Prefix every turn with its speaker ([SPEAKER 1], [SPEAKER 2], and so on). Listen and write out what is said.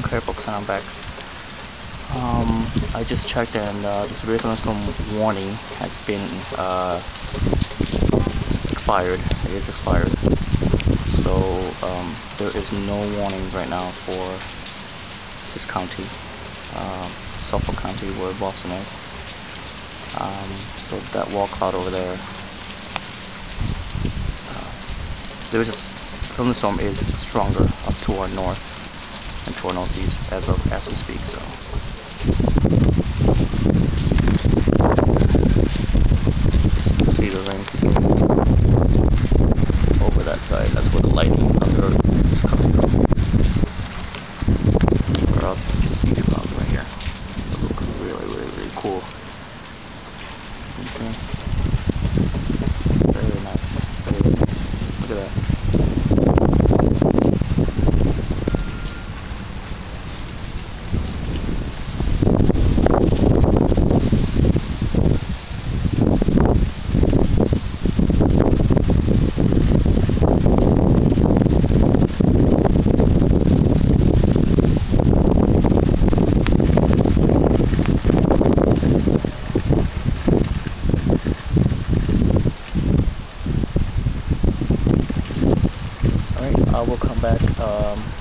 [SPEAKER 1] Okay, folks, and I'm back. Um, I just checked and uh, the severe thunderstorm warning has been uh, expired. It is expired. So um, there is no warning right now for this county, um, Suffolk County, where Boston is. Um, so that wall cloud over there. Uh, there is a s- thunderstorm is stronger up to our north and torn off these as of as we speak. So. See the ring over that side. That's where the lightning under is coming from. Or else it's just these clouds right here. They look really, really, really cool. Okay. I will come back. Um,